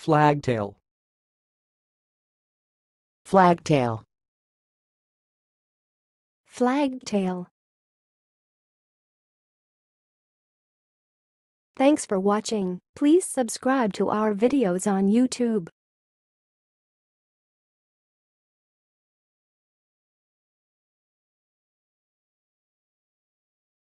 Flagtail. Flagtail. Flagtail. Thanks for watching. Please subscribe to our videos on YouTube.